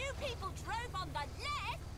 You people drove on the left,